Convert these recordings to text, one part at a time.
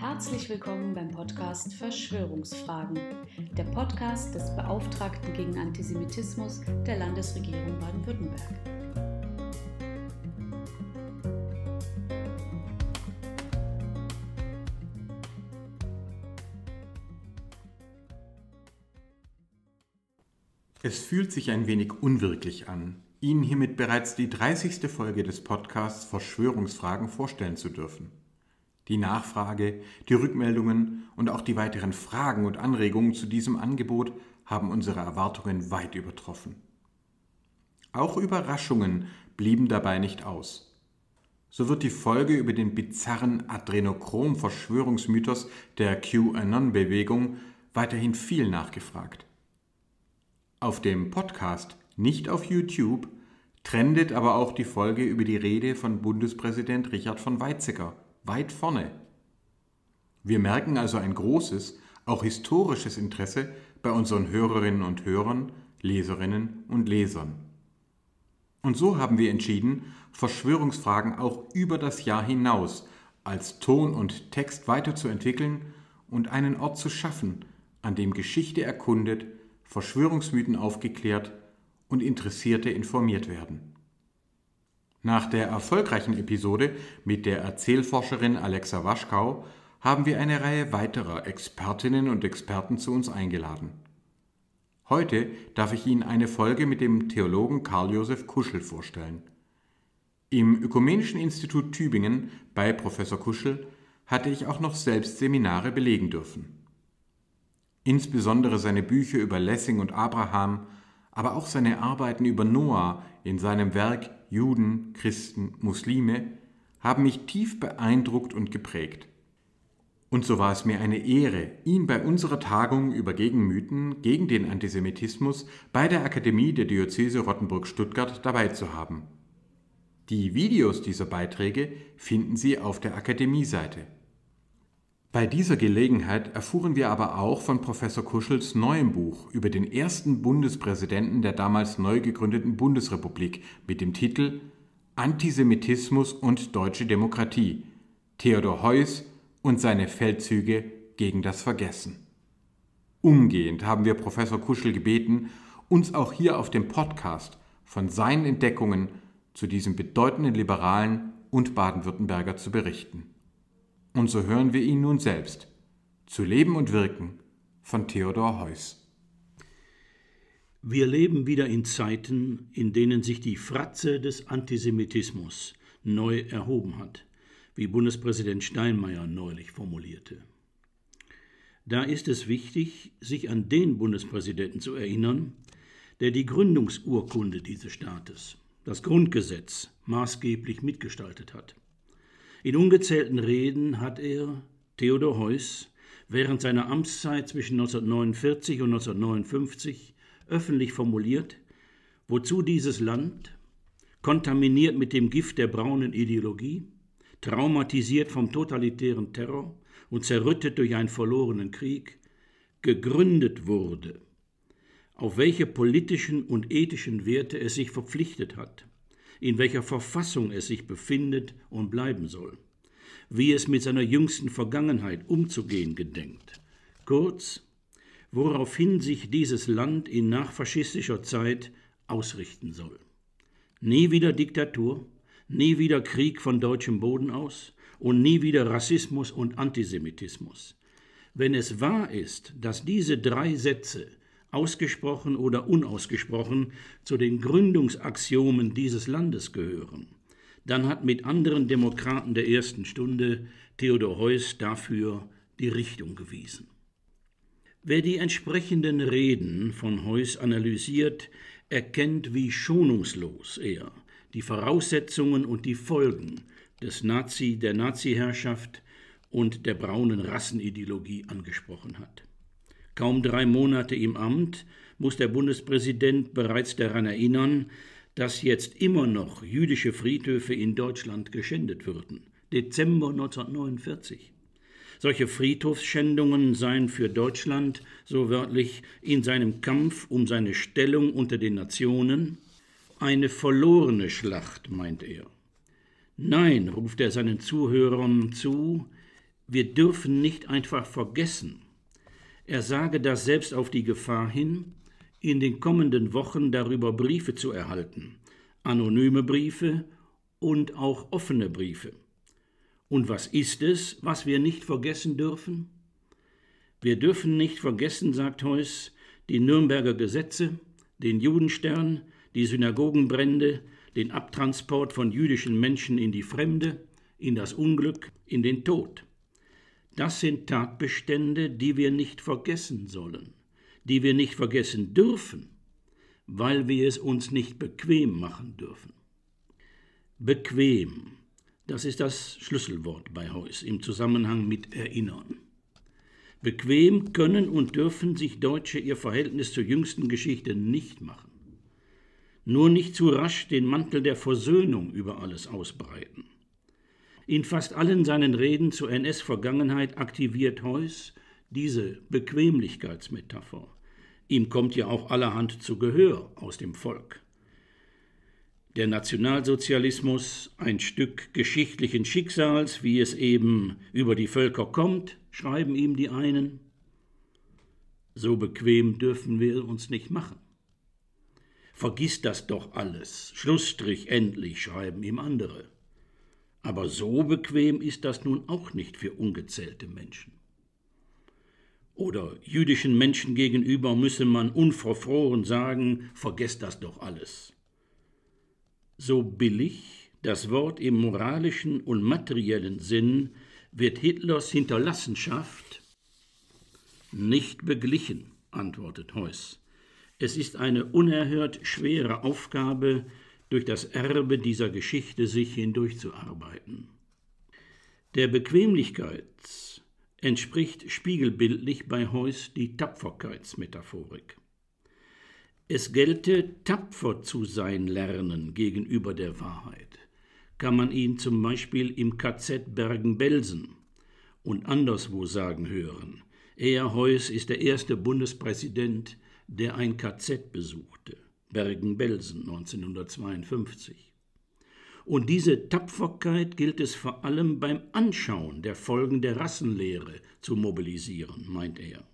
Herzlich willkommen beim Podcast Verschwörungsfragen, der Podcast des Beauftragten gegen Antisemitismus der Landesregierung Baden-Württemberg. Es fühlt sich ein wenig unwirklich an, Ihnen hiermit bereits die 30. Folge des Podcasts Verschwörungsfragen vorstellen zu dürfen. Die Nachfrage, die Rückmeldungen und auch die weiteren Fragen und Anregungen zu diesem Angebot haben unsere Erwartungen weit übertroffen. Auch Überraschungen blieben dabei nicht aus. So wird die Folge über den bizarren Adrenochrom-Verschwörungsmythos der QAnon-Bewegung weiterhin viel nachgefragt. Auf dem Podcast, nicht auf YouTube, trendet aber auch die Folge über die Rede von Bundespräsident Richard von Weizsäcker weit vorne. Wir merken also ein großes, auch historisches Interesse bei unseren Hörerinnen und Hörern, Leserinnen und Lesern. Und so haben wir entschieden, Verschwörungsfragen auch über das Jahr hinaus als Ton und Text weiterzuentwickeln und einen Ort zu schaffen, an dem Geschichte erkundet Verschwörungsmythen aufgeklärt und Interessierte informiert werden. Nach der erfolgreichen Episode mit der Erzählforscherin Alexa Waschkau haben wir eine Reihe weiterer Expertinnen und Experten zu uns eingeladen. Heute darf ich Ihnen eine Folge mit dem Theologen Karl Josef Kuschel vorstellen. Im Ökumenischen Institut Tübingen bei Professor Kuschel hatte ich auch noch selbst Seminare belegen dürfen. Insbesondere seine Bücher über Lessing und Abraham, aber auch seine Arbeiten über Noah in seinem Werk Juden, Christen, Muslime haben mich tief beeindruckt und geprägt. Und so war es mir eine Ehre, ihn bei unserer Tagung über Gegenmythen gegen den Antisemitismus bei der Akademie der Diözese Rottenburg-Stuttgart dabei zu haben. Die Videos dieser Beiträge finden Sie auf der Akademie-Seite. Bei dieser Gelegenheit erfuhren wir aber auch von Professor Kuschels neuem Buch über den ersten Bundespräsidenten der damals neu gegründeten Bundesrepublik mit dem Titel Antisemitismus und deutsche Demokratie Theodor Heuss und seine Feldzüge gegen das Vergessen. Umgehend haben wir Professor Kuschel gebeten, uns auch hier auf dem Podcast von seinen Entdeckungen zu diesem bedeutenden Liberalen und Baden-Württemberger zu berichten. Und so hören wir ihn nun selbst. Zu Leben und Wirken von Theodor Heuss. Wir leben wieder in Zeiten, in denen sich die Fratze des Antisemitismus neu erhoben hat, wie Bundespräsident Steinmeier neulich formulierte. Da ist es wichtig, sich an den Bundespräsidenten zu erinnern, der die Gründungsurkunde dieses Staates, das Grundgesetz, maßgeblich mitgestaltet hat. In ungezählten Reden hat er, Theodor Heuss, während seiner Amtszeit zwischen 1949 und 1959 öffentlich formuliert, wozu dieses Land, kontaminiert mit dem Gift der braunen Ideologie, traumatisiert vom totalitären Terror und zerrüttet durch einen verlorenen Krieg, gegründet wurde, auf welche politischen und ethischen Werte es sich verpflichtet hat in welcher Verfassung es sich befindet und bleiben soll, wie es mit seiner jüngsten Vergangenheit umzugehen gedenkt. Kurz, woraufhin sich dieses Land in nachfaschistischer Zeit ausrichten soll. Nie wieder Diktatur, nie wieder Krieg von deutschem Boden aus und nie wieder Rassismus und Antisemitismus. Wenn es wahr ist, dass diese drei Sätze ausgesprochen oder unausgesprochen, zu den Gründungsaxiomen dieses Landes gehören, dann hat mit anderen Demokraten der ersten Stunde Theodor Heuss dafür die Richtung gewiesen. Wer die entsprechenden Reden von Heuss analysiert, erkennt, wie schonungslos er die Voraussetzungen und die Folgen des Nazi, der Nazi-Herrschaft und der braunen Rassenideologie angesprochen hat. Kaum drei Monate im Amt muss der Bundespräsident bereits daran erinnern, dass jetzt immer noch jüdische Friedhöfe in Deutschland geschändet würden. Dezember 1949. Solche Friedhofsschändungen seien für Deutschland, so wörtlich, in seinem Kampf um seine Stellung unter den Nationen eine verlorene Schlacht, meint er. Nein, ruft er seinen Zuhörern zu, wir dürfen nicht einfach vergessen. Er sage das selbst auf die Gefahr hin, in den kommenden Wochen darüber Briefe zu erhalten, anonyme Briefe und auch offene Briefe. Und was ist es, was wir nicht vergessen dürfen? Wir dürfen nicht vergessen, sagt Heuss, die Nürnberger Gesetze, den Judenstern, die Synagogenbrände, den Abtransport von jüdischen Menschen in die Fremde, in das Unglück, in den Tod. Das sind Tatbestände, die wir nicht vergessen sollen, die wir nicht vergessen dürfen, weil wir es uns nicht bequem machen dürfen. Bequem, das ist das Schlüsselwort bei Heuss im Zusammenhang mit Erinnern. Bequem können und dürfen sich Deutsche ihr Verhältnis zur jüngsten Geschichte nicht machen. Nur nicht zu rasch den Mantel der Versöhnung über alles ausbreiten. In fast allen seinen Reden zur NS-Vergangenheit aktiviert Heuss diese Bequemlichkeitsmetapher. Ihm kommt ja auch allerhand zu Gehör aus dem Volk. Der Nationalsozialismus, ein Stück geschichtlichen Schicksals, wie es eben über die Völker kommt, schreiben ihm die einen. So bequem dürfen wir uns nicht machen. Vergiss das doch alles, Schlussstrich endlich, schreiben ihm andere. Aber so bequem ist das nun auch nicht für ungezählte Menschen. Oder jüdischen Menschen gegenüber müsse man unverfroren sagen, vergesst das doch alles. So billig das Wort im moralischen und materiellen Sinn wird Hitlers Hinterlassenschaft nicht beglichen, antwortet Heuss. Es ist eine unerhört schwere Aufgabe, durch das Erbe dieser Geschichte sich hindurchzuarbeiten. Der Bequemlichkeit entspricht spiegelbildlich bei Heuss die Tapferkeitsmetaphorik. Es gelte, tapfer zu sein lernen gegenüber der Wahrheit. Kann man ihn zum Beispiel im KZ Bergen-Belsen und anderswo sagen hören. Er, Heuss, ist der erste Bundespräsident, der ein KZ besuchte. Bergen-Belsen 1952. Und diese Tapferkeit gilt es vor allem beim Anschauen der Folgen der Rassenlehre zu mobilisieren, meint er.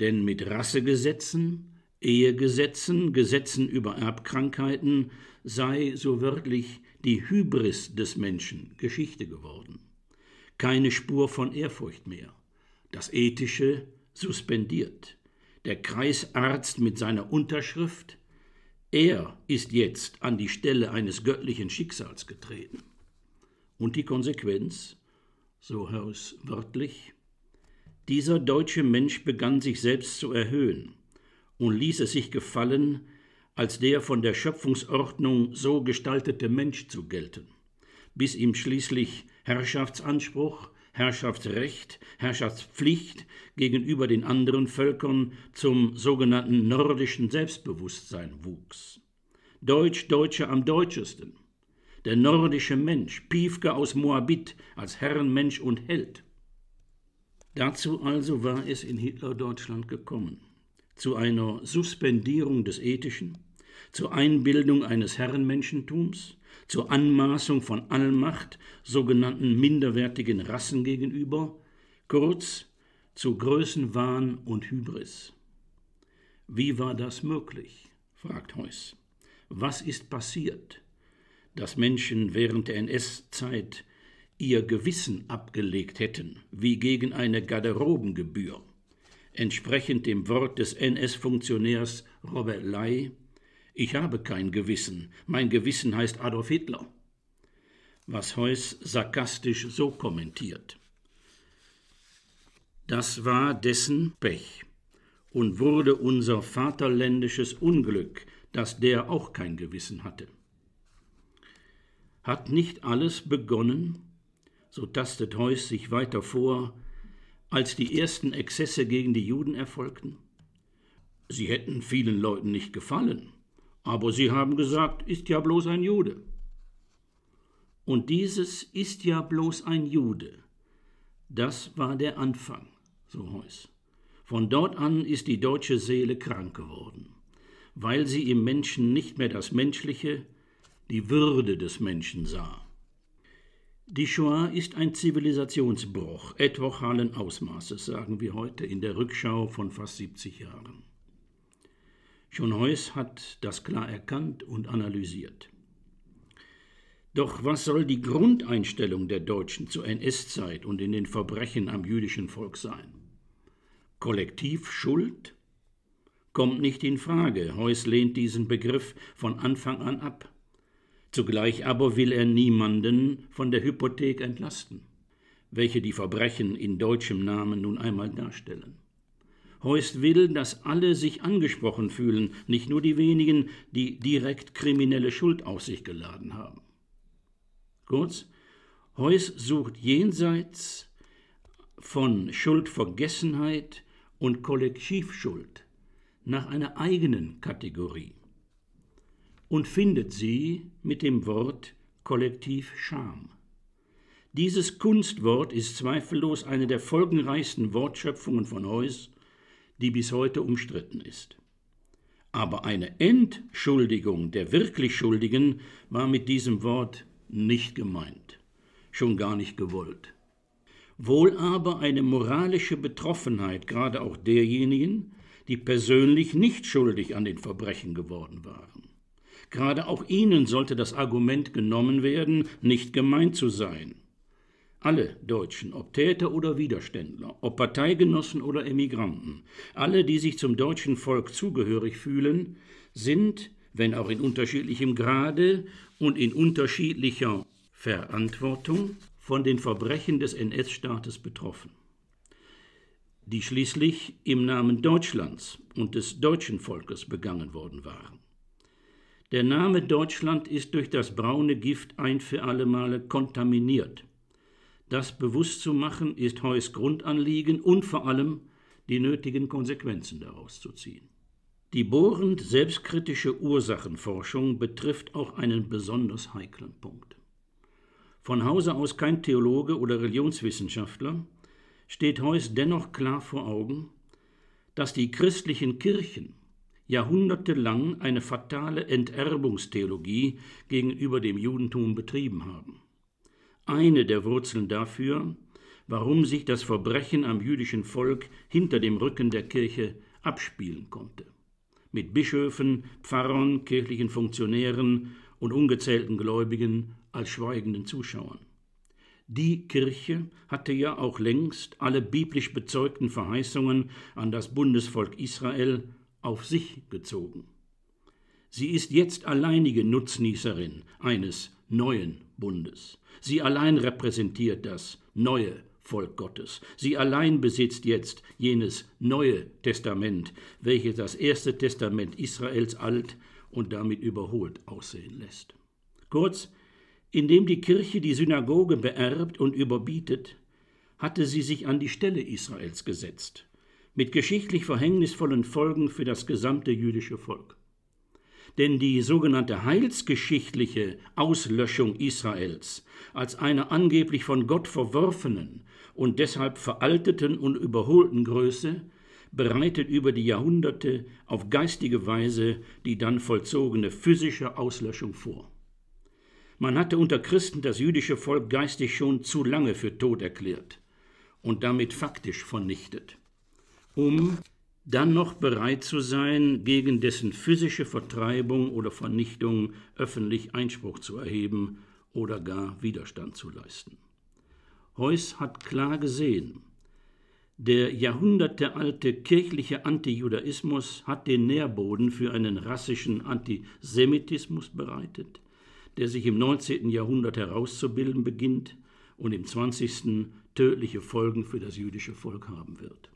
Denn mit Rassegesetzen, Ehegesetzen, Gesetzen über Erbkrankheiten sei so wörtlich die Hybris des Menschen Geschichte geworden. Keine Spur von Ehrfurcht mehr. Das Ethische suspendiert der Kreisarzt mit seiner Unterschrift, er ist jetzt an die Stelle eines göttlichen Schicksals getreten. Und die Konsequenz, so Haus wörtlich, dieser deutsche Mensch begann sich selbst zu erhöhen und ließ es sich gefallen, als der von der Schöpfungsordnung so gestaltete Mensch zu gelten, bis ihm schließlich Herrschaftsanspruch, Herrschaftsrecht, Herrschaftspflicht gegenüber den anderen Völkern zum sogenannten nordischen Selbstbewusstsein wuchs. Deutsch Deutsche am deutschesten. Der nordische Mensch, Piefke aus Moabit als Herrenmensch und Held. Dazu also war es in Hitlerdeutschland gekommen. Zu einer Suspendierung des Ethischen, zur Einbildung eines Herrenmenschentums, zur Anmaßung von Allmacht sogenannten minderwertigen Rassen gegenüber, kurz zu Größenwahn und Hybris. Wie war das möglich? fragt Heuss. Was ist passiert, dass Menschen während der NS-Zeit ihr Gewissen abgelegt hätten, wie gegen eine Garderobengebühr, entsprechend dem Wort des NS-Funktionärs Robert Ley, ich habe kein Gewissen. Mein Gewissen heißt Adolf Hitler. Was Heuss sarkastisch so kommentiert. Das war dessen Pech und wurde unser vaterländisches Unglück, dass der auch kein Gewissen hatte. Hat nicht alles begonnen, so tastet Heuss sich weiter vor, als die ersten Exzesse gegen die Juden erfolgten? Sie hätten vielen Leuten nicht gefallen, aber sie haben gesagt, ist ja bloß ein Jude. Und dieses ist ja bloß ein Jude. Das war der Anfang, so Heuss. Von dort an ist die deutsche Seele krank geworden, weil sie im Menschen nicht mehr das Menschliche, die Würde des Menschen sah. Die Shoah ist ein Zivilisationsbruch epochalen Ausmaßes, sagen wir heute in der Rückschau von fast 70 Jahren. Schon Heuss hat das klar erkannt und analysiert. Doch was soll die Grundeinstellung der Deutschen zur NS-Zeit und in den Verbrechen am jüdischen Volk sein? Kollektiv Schuld? Kommt nicht in Frage. Heuss lehnt diesen Begriff von Anfang an ab. Zugleich aber will er niemanden von der Hypothek entlasten, welche die Verbrechen in deutschem Namen nun einmal darstellen. Heuss will, dass alle sich angesprochen fühlen, nicht nur die wenigen, die direkt kriminelle Schuld auf sich geladen haben. Kurz, Heuss sucht jenseits von Schuldvergessenheit und Kollektivschuld nach einer eigenen Kategorie und findet sie mit dem Wort Kollektivscham. Dieses Kunstwort ist zweifellos eine der folgenreichsten Wortschöpfungen von Heuss, die bis heute umstritten ist. Aber eine Entschuldigung der wirklich Schuldigen war mit diesem Wort nicht gemeint, schon gar nicht gewollt. Wohl aber eine moralische Betroffenheit gerade auch derjenigen, die persönlich nicht schuldig an den Verbrechen geworden waren. Gerade auch ihnen sollte das Argument genommen werden, nicht gemeint zu sein. Alle Deutschen, ob Täter oder Widerständler, ob Parteigenossen oder Emigranten, alle, die sich zum deutschen Volk zugehörig fühlen, sind, wenn auch in unterschiedlichem Grade und in unterschiedlicher Verantwortung, von den Verbrechen des NS-Staates betroffen, die schließlich im Namen Deutschlands und des deutschen Volkes begangen worden waren. Der Name Deutschland ist durch das braune Gift ein für alle Male kontaminiert. Das bewusst zu machen, ist Heuss Grundanliegen und vor allem die nötigen Konsequenzen daraus zu ziehen. Die bohrend selbstkritische Ursachenforschung betrifft auch einen besonders heiklen Punkt. Von Hause aus kein Theologe oder Religionswissenschaftler, steht Heuss dennoch klar vor Augen, dass die christlichen Kirchen jahrhundertelang eine fatale Enterbungstheologie gegenüber dem Judentum betrieben haben. Eine der Wurzeln dafür, warum sich das Verbrechen am jüdischen Volk hinter dem Rücken der Kirche abspielen konnte. Mit Bischöfen, Pfarrern, kirchlichen Funktionären und ungezählten Gläubigen als schweigenden Zuschauern. Die Kirche hatte ja auch längst alle biblisch bezeugten Verheißungen an das Bundesvolk Israel auf sich gezogen. Sie ist jetzt alleinige Nutznießerin eines neuen Bundes. Sie allein repräsentiert das neue Volk Gottes. Sie allein besitzt jetzt jenes neue Testament, welches das erste Testament Israels alt und damit überholt aussehen lässt. Kurz, indem die Kirche die Synagoge beerbt und überbietet, hatte sie sich an die Stelle Israels gesetzt mit geschichtlich verhängnisvollen Folgen für das gesamte jüdische Volk. Denn die sogenannte heilsgeschichtliche Auslöschung Israels als einer angeblich von Gott verworfenen und deshalb veralteten und überholten Größe bereitet über die Jahrhunderte auf geistige Weise die dann vollzogene physische Auslöschung vor. Man hatte unter Christen das jüdische Volk geistig schon zu lange für tot erklärt und damit faktisch vernichtet um dann noch bereit zu sein, gegen dessen physische Vertreibung oder Vernichtung öffentlich Einspruch zu erheben oder gar Widerstand zu leisten. Heuss hat klar gesehen, der jahrhundertealte kirchliche Antijudaismus hat den Nährboden für einen rassischen Antisemitismus bereitet, der sich im 19. Jahrhundert herauszubilden beginnt und im 20. tödliche Folgen für das jüdische Volk haben wird.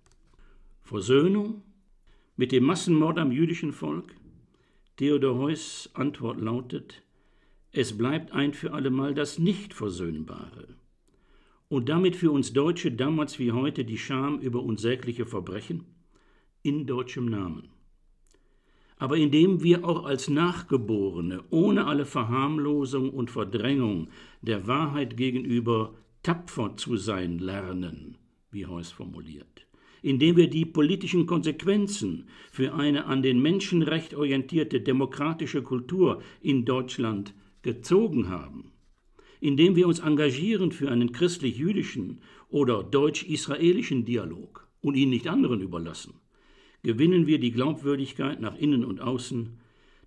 Versöhnung mit dem Massenmord am jüdischen Volk? Theodor Heuss Antwort lautet, es bleibt ein für allemal das Nicht-Versöhnbare. Und damit für uns Deutsche damals wie heute die Scham über unsägliche Verbrechen in deutschem Namen. Aber indem wir auch als Nachgeborene ohne alle Verharmlosung und Verdrängung der Wahrheit gegenüber tapfer zu sein lernen, wie Heuss formuliert indem wir die politischen Konsequenzen für eine an den Menschenrecht orientierte demokratische Kultur in Deutschland gezogen haben, indem wir uns engagieren für einen christlich-jüdischen oder deutsch-israelischen Dialog und ihn nicht anderen überlassen, gewinnen wir die Glaubwürdigkeit nach innen und außen,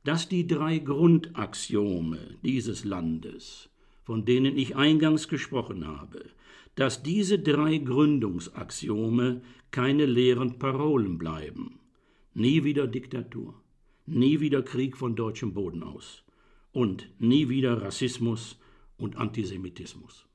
dass die drei Grundaxiome dieses Landes, von denen ich eingangs gesprochen habe, dass diese drei Gründungsaxiome keine leeren Parolen bleiben. Nie wieder Diktatur, nie wieder Krieg von deutschem Boden aus und nie wieder Rassismus und Antisemitismus.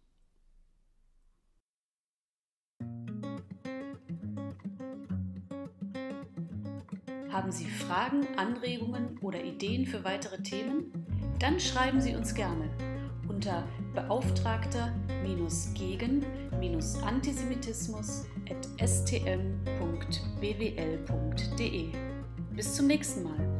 Haben Sie Fragen, Anregungen oder Ideen für weitere Themen? Dann schreiben Sie uns gerne unter beauftragter-gegen-antisemitismus.stm.bwl.de. Bis zum nächsten Mal.